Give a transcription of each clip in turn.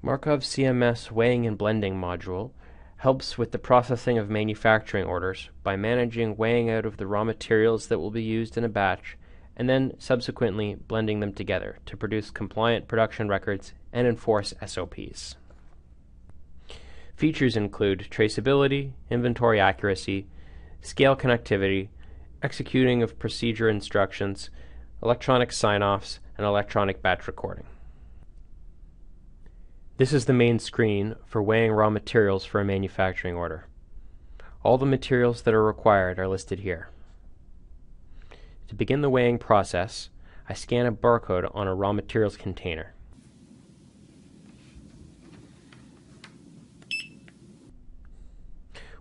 Mar-Kov CMS weighing and blending module helps with the processing of manufacturing orders by managing weighing out of the raw materials that will be used in a batch and then subsequently blending them together to produce compliant production records and enforce SOPs. Features include traceability, inventory accuracy, scale connectivity, executing of procedure instructions, electronic sign-offs, and electronic batch recording. This is the main screen for weighing raw materials for a manufacturing order. All the materials that are required are listed here. To begin the weighing process, I scan a barcode on a raw materials container.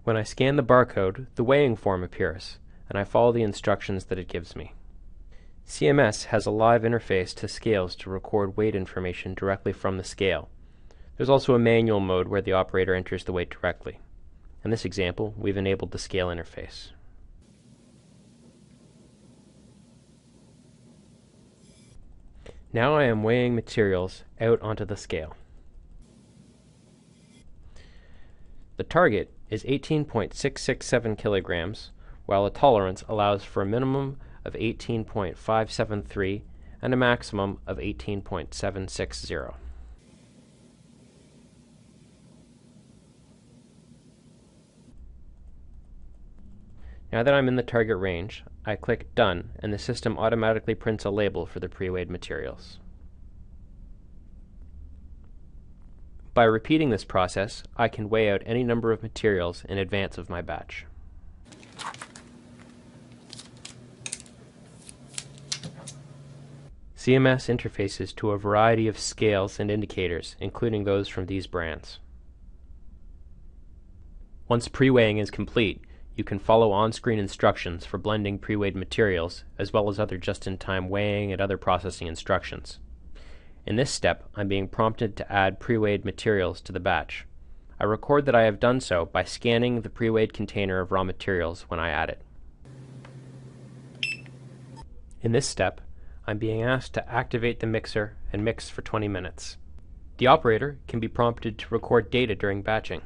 When I scan the barcode, the weighing form appears, and I follow the instructions that it gives me. CMS has a live interface to scales to record weight information directly from the scale. There's also a manual mode where the operator enters the weight directly. In this example, we've enabled the scale interface. Now I am weighing materials out onto the scale. The target is 18.667 kilograms, while a tolerance allows for a minimum of 18.573 and a maximum of 18.760. Now that I'm in the target range, I click Done and the system automatically prints a label for the pre-weighed materials. By repeating this process, I can weigh out any number of materials in advance of my batch. CMS interfaces to a variety of scales and indicators, including those from these brands. Once pre-weighing is complete, you can follow on-screen instructions for blending pre-weighed materials, as well as other just-in-time weighing and other processing instructions. In this step, I'm being prompted to add pre-weighed materials to the batch. I record that I have done so by scanning the pre-weighed container of raw materials when I add it. In this step, I'm being asked to activate the mixer and mix for 20 minutes. The operator can be prompted to record data during batching.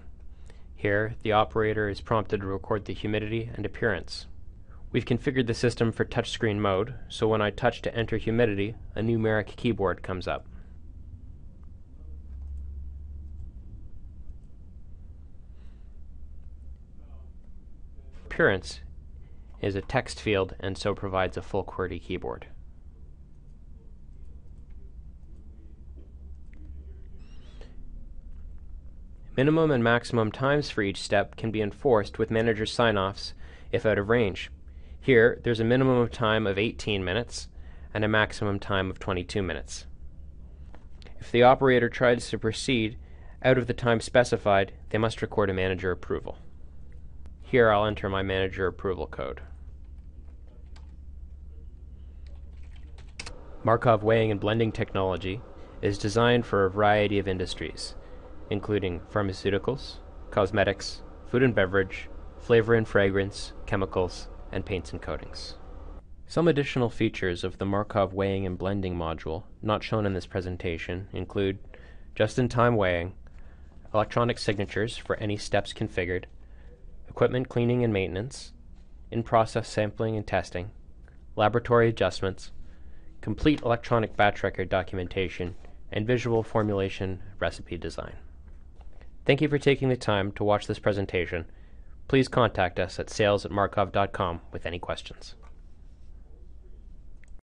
Here, the operator is prompted to record the humidity and appearance. We've configured the system for touchscreen mode, so when I touch to enter humidity, a numeric keyboard comes up. Appearance is a text field and so provides a full QWERTY keyboard. Minimum and maximum times for each step can be enforced with manager sign-offs if out of range. Here, there's a minimum time of 18 minutes and a maximum time of 22 minutes. If the operator tries to proceed out of the time specified, they must record a manager approval. Here I'll enter my manager approval code. Mar-Kov weighing and blending technology is designed for a variety of industries including pharmaceuticals, cosmetics, food and beverage, flavor and fragrance, chemicals, and paints and coatings. Some additional features of the Mar-Kov weighing and blending module not shown in this presentation include just-in-time weighing, electronic signatures for any steps configured, equipment cleaning and maintenance, in-process sampling and testing, laboratory adjustments, complete electronic batch record documentation, and visual formulation recipe design. Thank you for taking the time to watch this presentation. Please contact us at sales at markov.com with any questions.